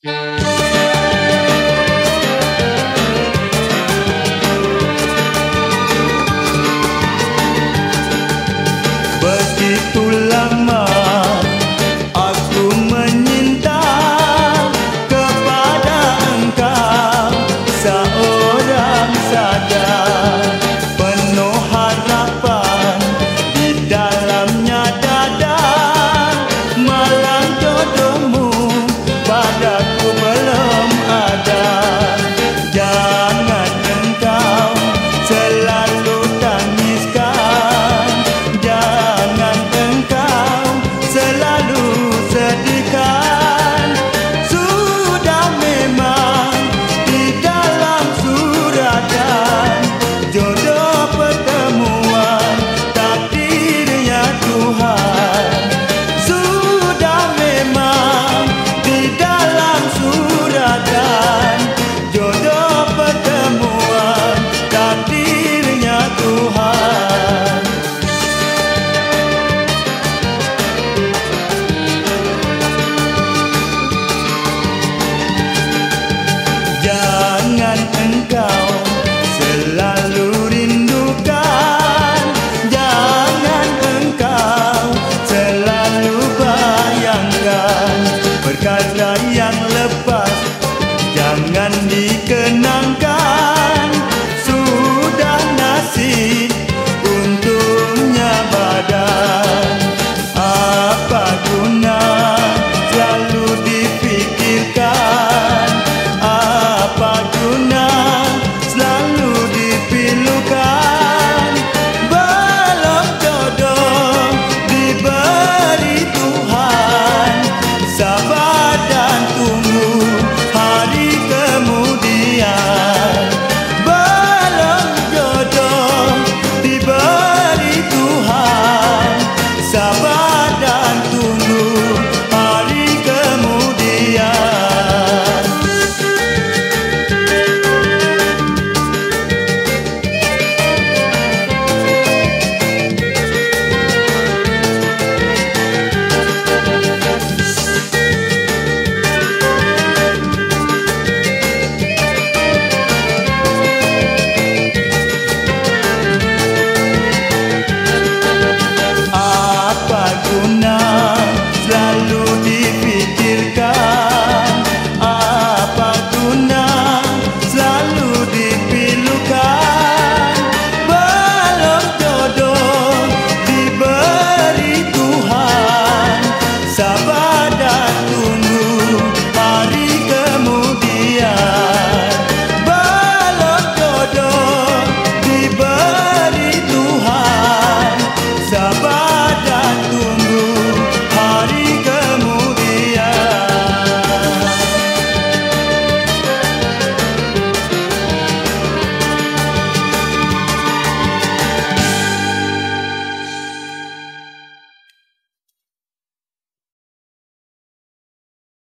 begitu lama aku menyintar kepada engkau saudam Sari dan dikenangkan. Sudah nasi untungnya badan. Apa guna selalu dipikirkan? Apa guna selalu dipilukan? dan tunduk. lumbung